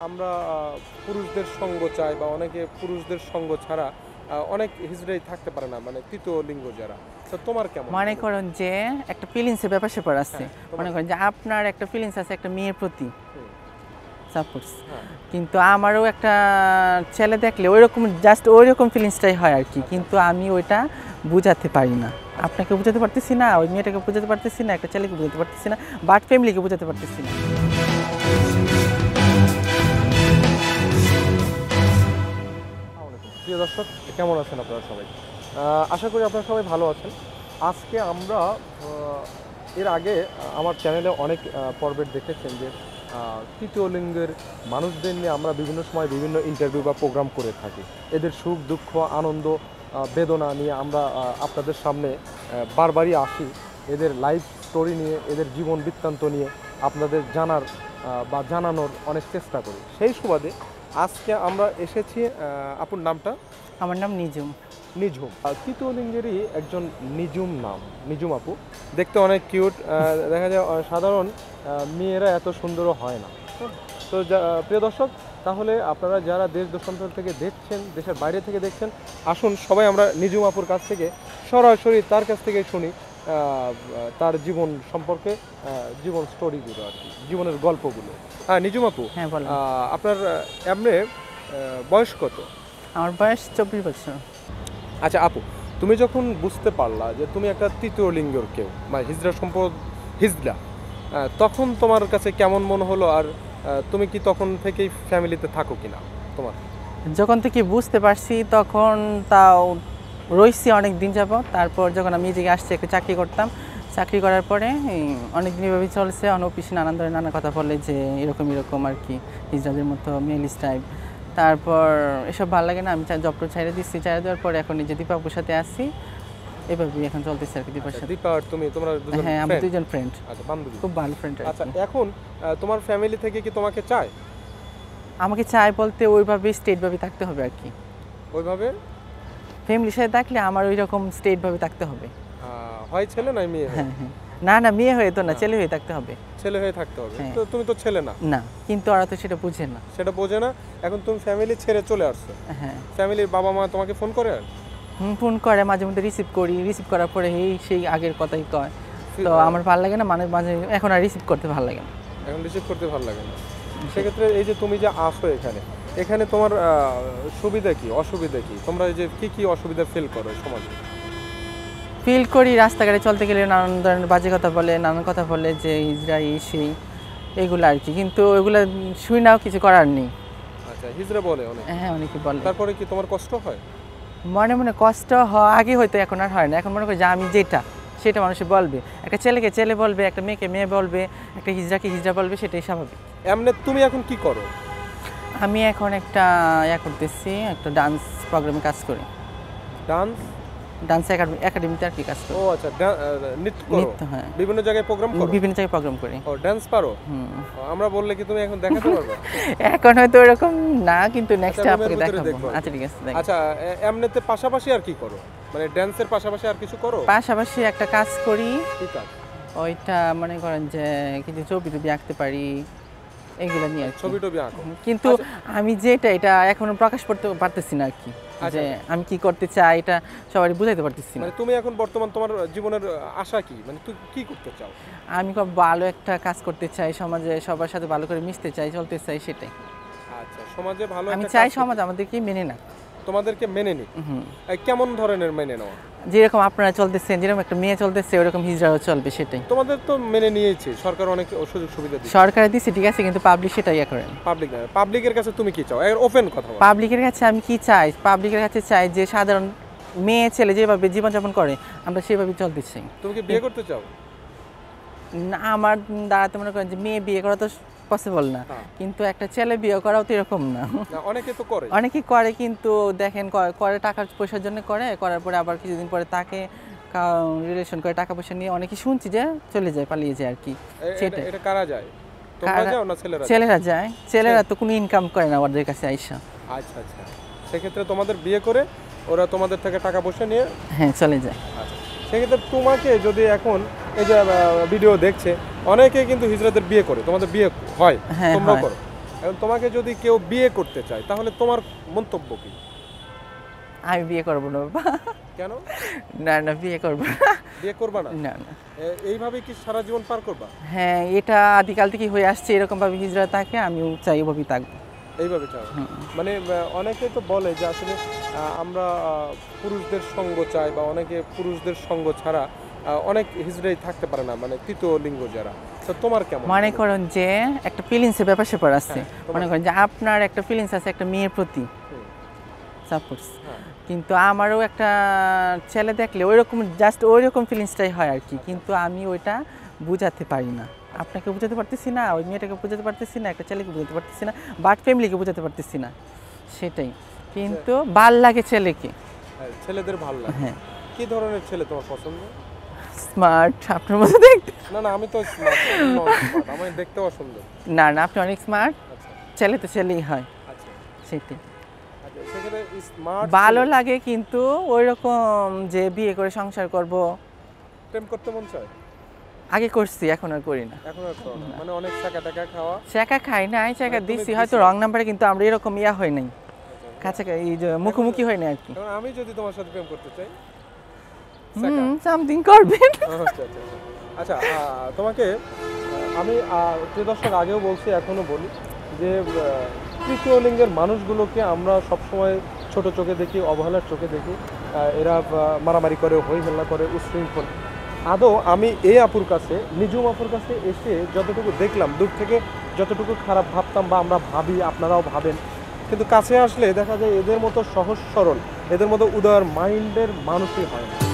আমরা পুরুষদের সঙ্গ চাই বা অনেকে পুরুষদের সঙ্গ ছাড়া অনেক হিজড়াই থাকতে পারে না মানে তৃতীয় লিঙ্গ যারা। তোমার কেমন? মনে করেন যে একটা ফিলিংসের ব্যাপার স্যাপার আছে। হ্যাঁ, মনে করেন যে আপনার একটা ফিলিংস আছে একটা মেয়ের প্রতি। সাপোজ হ্যাঁ। কিন্তু আমারও একটা ছেলে দেখলে ওই রকম জাস্ট ওই রকম ফিলিংসটাই হয় আর কি। কিন্তু আমি ওইটা বুঝাতে পারি না। আপনাকে বুঝাতে পারতেছি না, ওই মেয়েটাকে বুঝাতে পারতেছি না, একটা ছেলেকে বুঝাতে পারতেছি না, বাট ফ্যামিলিকে বুঝাতে পারতেছি না। প্রিয় দর্শক, কেমন আছেন আপনারা সবাই? আশা করি আপনারা সবাই ভালো আছেন। আজকে আমরা এর আগে আমার চ্যানেলে অনেক পর্বের দেখেছেন যে তৃতীয় লিঙ্গের মানুষদের নিয়ে আমরা বিভিন্ন সময় বিভিন্ন ইন্টারভিউ বা প্রোগ্রাম করে থাকি। এদের সুখ, দুঃখ, আনন্দ বেদনা নিয়ে আমরা আপনাদের সামনে বারবারই আসি। এদের লাইফ স্টোরি নিয়ে এদের জীবন বৃত্তান্ত নিয়ে আপনাদের জানার বা জানানোর অনেক চেষ্টা করি। সেই সুবাদে আজকে আমরা এসেছি আপুর নামটা? আমার নাম নিজুম নিঝুম। আহ, তৃতীয় লিঙ্গেরই একজন নিজুম নাম নিজুম আপু। দেখতে অনেক কিউট দেখা যায় সাধারণ মেয়েরা এত সুন্দরও হয় না। তো প্রিয় দর্শক তাহলে আপনারা যারা দেশ দেশান্তর থেকে দেখছেন দেশের বাইরে থেকে দেখছেন আসুন সবাই আমরা নিজুম আপুর কাছ থেকে সরাসরি তার কাছ থেকে শুনি তার জীবন সম্পর্কে জীবন স্টোরিগুলো আর কি জীবনের গল্পগুলো। হ্যাঁ নিজুম আপু হ্যাঁ আপনার এমনি বয়স কত? আমার বয়স চব্বিশ বছর। আচ্ছা আপু তুমি যখন বুঝতে পারলা যে তুমি একটা তৃতীয় লিঙ্গর কেউ মানে হিজড়া সম্পদ হিজড়া তখন তোমার কাছে কেমন মনে হলো? আর তুমি কি তখন থেকেই ফ্যামিলিতে থাকো কিনা তোমার? যখন থেকে বুঝতে পারছি, তখন তাও রয়েছি অনেক দিন যাব তারপর যখন আমি নিজেকে আসছি, একটা চাকরি করতাম। চাকরি করার পরে অনেক দিন এভাবেই চলছে। অন অফিসে নানান ধরনের নানা কথা বলে যে, এরকম এরকম আর কি হিজড়াদের মতো মেলিস টাইপ তারপর এসব ভালো লাগে না, আমি জবটা ছেড়ে দিচ্ছি ছেড়ে দেওয়ার পরে এখন নিজে দীপাপুর সাথে আসি এভাবেই এখন চলতেছে আর কি দীপার সাথে। দীপা আর তুমি তোমরা দুজন হ্যাঁ আমরা দুজন ফ্রেন্ড আচ্ছা বান্ধবী। খুব ভালো ফ্রেন্ড আচ্ছা এখন তোমার ফ্যামিলি থেকে কি তোমাকে চায়? আমাকে চাই বলতে ওইভাবে স্টেটভাবে থাকতে হবে আর কি। ওইভাবে? ফ্যামিলির সাথে থাকলে আমার ওই রকম স্টেটভাবে থাকতে হবে। হয় ছেলে নয় মেয়ে হ্যাঁ? হ্যাঁ না না মেয়ে হয়ে তো না ছেলে হয়ে থাকতে হবে। ছেলে হয়ে থাকতে হবে। হ্যাঁ। তো তুমি তো ছেলে না। না কিন্তু ওরা তো সেটা বুঝে না। সেটা বোঝে না। এখন তুমি ফ্যামিলি ছেড়ে চলে আসছো। হ্যাঁ। ফ্যামিলির বাবা মা তোমাকে ফোন করে? হুম, ফোন করে মাঝে মধ্যে রিসিভ করি। রিসিভ করার পরে এই সেই আগের কথাই কয়। তো আমার ভালো লাগে না মানে মাঝে এখন আর রিসিভ করতে ভালো লাগে না। এখন রিসিভ করতে ভালো লাগে না। সেক্ষেত্রে এই যে তুমি যে আসো এখানে এখানে তোমার সুবিধা কি অসুবিধা কি? তোমরা যে কি কি অসুবিধা ফিল করো সমাজে? ফিল করি রাস্তাঘাটে চলতে গেলে নানান ধরনের বাজে কথা বলে নানান কথা বলে যে ইজরা এই সেই এগুলো আর কি। কিন্তু ওইগুলো শুই নাও কিছু করার নেই। আচ্ছা হিজড়া বলে অনেক। হ্যাঁ অনেকে বলে। তারপরে কি তোমার কষ্ট হয়? মনে মনে কষ্ট হওয়া আগে হয়তো এখন আর হয় না। এখন মনে করি যে আমি যেটা সেটা মানুষে বলবে। একটা ছেলেকে ছেলে বলবে একটা মেয়েকে মেয়ে বলবে একটা হিজড়াকে হিজড়া বলবে সেটাই স্বাভাবিক। এমনি তুমি এখন কি করো? আমি এখন একটা ইয়া করতেছি একটা ডান্স প্রোগ্রামে কাজ করি। ডান্স ডান্স একাডেমিতে আর কি কাজ করি। ও আচ্ছা নৃত্য করো? হ্যাঁ। বিভিন্ন জায়গায় প্রোগ্রাম করো? বিভিন্ন জায়গায় প্রোগ্রাম করি। ও ডান্স পারো? আমরা বললে কি তুমি এখন দেখাতে পারবে? এখন হয়তো ওরকম না কিন্তু নেক্সট আচ্ছা, আপনাকে দেখাবো। আচ্ছা ঠিক আছে আচ্ছা এমনিতে পাশাপাশি আর কি করো? মানে ড্যান্সের পাশাপাশি আর কিছু করো? পাশাপাশি একটা কাজ করি। কি কাজ? ওইটা মনে করেন যে কিছু ছবি টবি আঁকতে পারি এগুলো নিয়ে ছবি টবি আঁকো। কিন্তু আমি যেটা এটা এখনও প্রকাশ করতে পারতেছি না আর কি আচ্ছা। যে আমি কি করতে চাই এটা সবাই বুঝাইতে পারতেছি না। মানে তুমি এখন বর্তমান তোমার জীবনের আশা কি? মানে তুমি কি করতে চাও? আমি খুব ভালো একটা কাজ করতে চাই সমাজে সবার সাথে ভালো করে মিশতে চাই চলতে চাই সেটাই। আচ্ছা সমাজে ভালো আমি চাই সমাজ আমাদেরকে মেনে না তোমাদেরকে মেনে নি কেমন ধরনের মেনে নেওয়া? যেরকম আপনারা চলতেছেন যেরকম একটা মেয়ে চলতেছে ওরকম হিজড়াও চলবে সেটাই। তোমাদের তো মেনে নিয়েছে সরকার অনেক সুযোগ সুবিধা দিচ্ছে সরকার দিচ্ছে ঠিক আছে কিন্তু পাবলিক সেটাই ইয়ে করেন। পাবলিক পাবলিকের কাছে তুমি কি চাও? এর ওপেন কথা বলো। পাবলিকের কাছে আমি কি চাই? পাবলিকের কাছে চাই যে সাধারণ মেয়ে ছেলে যেভাবে জীবনযাপন করে আমরা সেভাবে চলতে চাই তুমি কি বিয়ে করতে চাও? না, আমার দাঁড়াতে মনে করেন যে মেয়ে বিয়ে করা তো পসিবল না। হ্যাঁ। কিন্তু একটা ছেলে বিয়ে করাও তো এরকম না। অনেকে তো করে। অনেকেই করে কিন্তু দেখেন করে টাকা পয়সার জন্য করে করার পরে আবার কিছুদিন পরে তাকে রিলেশন করে টাকা পয়সা নিয়ে অনেকে শুনছি যে চলে যায় পালিয়ে যায় আর কি এ- এটা- কারা যায়? ছেলেরা যায়? ছেলেরা তো কোনো ইনকাম করে না ওদের কাছে আইসা। আচ্ছা আচ্ছা। সেক্ষেত্রে তোমাদের বিয়ে করে ওরা তোমাদের থেকে টাকা পয়সা নিয়ে হ্যাঁ চলে যায়। আচ্ছা। সেক্ষেত্রে তোমাকে যদি এখন এই যে ভিডিও দেখছে অনেকে কিন্তু হিজড়াদের বিয়ে করে তোমাদের বিয়ে হয় হ্যাঁ, তোমরাও হয়। করো। এখন তোমাকে যদি কেউ বিয়ে করতে চায় তাহলে তোমার মন্তব্য কি? আমি বিয়ে করব না বাবা। কেন? না না বিয়ে করব না। বিয়ে করবা না? না না। এইভাবে কি সারা জীবন পার করবা? হ্যাঁ এটা আদিকাল থেকে হয়ে আসছে এরকম ভাবে হিজরা থাকে আমিও চাই ওভাবেই থাকব। এইভাবে চাও? মানে অনেকে তো বলে যে আসলে আমরা পুরুষদের সঙ্গ চাই বা অনেকে পুরুষদের সঙ্গ ছাড়া অনেক হিজড়াই থাকতে পারে না মানে তৃতীয় লিঙ্গ যারা। তো তোমার কেমন? মনে করেন যে একটা ফিলিংসের ব্যাপার স্যাপার আছে। হ্যাঁ, মনে করেন যে আপনার একটা ফিলিংস আছে একটা মেয়ের প্রতি। সাপোজ হ্যাঁ। কিন্তু আমারও একটা ছেলে দেখলে ওই রকম জাস্ট ওই রকম ফিলিংসটাই হয় আর কি। কিন্তু আমি ওইটা বুঝাতে পারি না। আপনাকে বুঝাতে পারতেছি না ওই মেয়েটাকে বুঝাতে পারতেছি না একটা ছেলেকে বুঝাতে পারতেছি না বাট ফ্যামিলিকে বুঝাতে পারতেছি না। সেটাই। কিন্তু ভালো লাগে ছেলেকে। হ্যাঁ, ছেলেদের ভালো লাগে। হ্যাঁ। কি ধরনের ছেলে তোমার পছন্দ? স্মার্ট আপনার মতো দেখতে। না না আমি তো smart, আমি দেখতেও সুন্দর না না আপনি অনেক স্মার্ট। আচ্ছা। ছেলে তো ছেলেই হয়। আচ্ছা। সেটাই। আচ্ছা স্মার্ট ভালো লাগে কিন্তু ওই রকম যে বিয়ে করে সংসার করব। প্রেম করতে মন চায়? আগে করছি এখন আর করি না। মানে অনেক টাকা টাকা খাওয়া? চাকা খাই নাই চাকা মানে দিছি হয়তো। রং নাম্বারে কিন্তু আমরা এরকম ইয়া হয় নাই। কাছে এই যে মুখোমুখি হয় না আর কি। আমি যদি তোমার সাথে প্রেম করতে চাই সামথিং করবেন। আচ্ছা আচ্ছা আচ্ছা। আহ, তোমাকে আমি প্রিয় দর্শক আগেও বলছি এখনও বলি যে তৃতীয় লিঙ্গের মানুষগুলোকে আমরা সবসময় ছোট চোখে দেখি অবহেলার চোখে দেখি। এরা মারামারি করে হই হেল্লা করে উশৃঙ্খল। আদৌ আমি এই আপুর কাছে নিজুম আপুর কাছে এসে যতটুকু দেখলাম দূর থেকে যতটুকু খারাপ ভাবতাম বা আমরা ভাবি আপনারাও ভাবেন কিন্তু কাছে আসলে দেখা যায় এদের মতো সহজ সরল এদের মতো উদয়ের মাইন্ডের মানুষই হয় না।